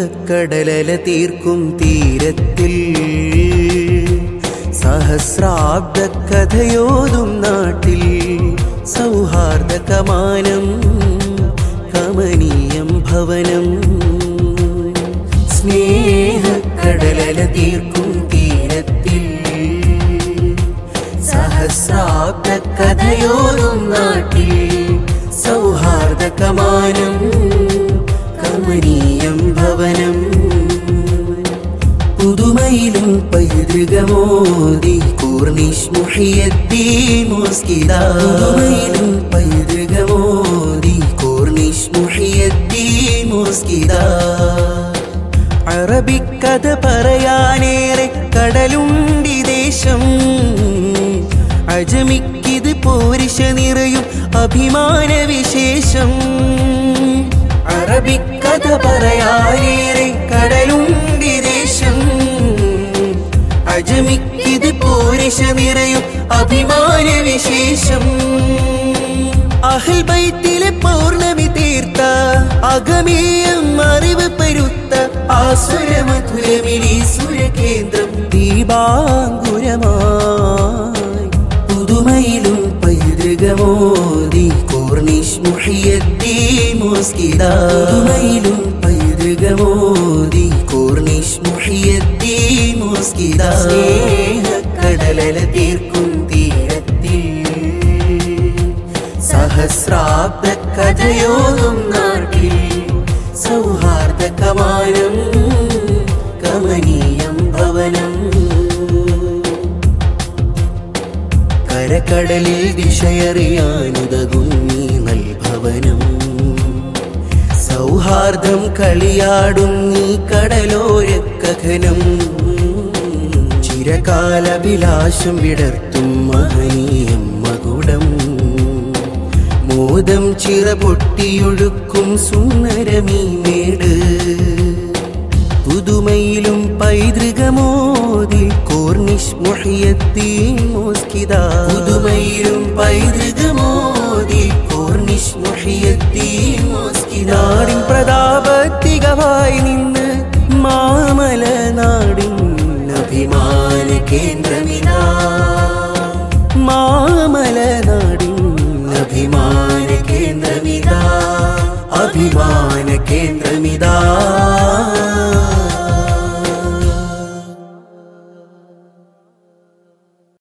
സ്നേഹക്കടലല തീർക്കും തീരത്തിൽ സഹസ്രാബ്ദ കഥയോതും നാട്ടിൽ സൗഹാർദ്ദ കമാനം കമനീയം ഭവനം. സ്നേഹ കടലല തീർക്കും തീരത്തിൽ സഹസ്രാബ്ദ കഥയോതും നാട്ടിൽ സൗഹാർദ്ദ കമാനം കമനീയം ഭവനം. പുതുമയിലും പൈതൃകമോദി കൂർണിഷ് മുഹിയദ്ദീൻ മോസ്കിദ. പൈതൃകമോദി കൂർണിഷ് മുഹിയദ്ദീൻ മോസ്കിദ. അറബിക്കഥ പറയാനേറെ കടലുണ്ടി ദേശം. അജമിക്കിത് പോരിശ നിറയും അഭിമാന വിശേഷം അറബിക്കഥ പറയാനേറെ കടലുണ്ടി ദേശം അജമിക്കിത് പോരിശ നിറയും അഭിമാന വിശേഷം അഹൽ ബൈത്തിലെ പൗർണമി തീർത്ത അഗമേയം അറിവ് പരുത്ത സുരകേന്ദ്രം ദീപാങ്കുരമായി. പുതുമയിലും പൈതൃകമോദി കോർണിഷ് മുഹിയദ്ദീൻ മോസ്കിദ. പുതുമയിലും പൈതൃകമോദി കോർണിഷ് മുഹിയദ്ദീൻ മോസ്കിദ. സ്നേഹക്കടലല തീർക്കും തീരത്തിൽ. സഹസ്രാബ്ദ കഥയോതും നാട്ടിൽ. സൗഹാർദ്ദ കമാനം കമനീയം ഭവനം. കരക്കടലിൽ ദിശയറിയാനുതകും നീ നൽഭവനം സൗഹാർദ്ദം കളിയാടും നീ കടലോരക്കഥനം ചിരകാലഭിലാഷം വിടർത്തും മഹനീയം മകുടം മോദം ചിറ പൊട്ടിയൊഴുക്കും സുന്ദരമീ പുതുമയിലും പൈതൃകമോതിൽ കോർണിഷ് മുഹിയത്തീൻ മോസ്കിത പുതുമയിലും മോസ്കിത നാടിൻ പ്രതാപത്തികമായി നിന്ന് മാമല നാടിൻ അഭിമാന കേന്ദ്രമിതാ. മാമല നാടിൻ അഭിമാന കേന്ദ്രമിതാ. അഭിമാന കേന്ദ്രമിതാ.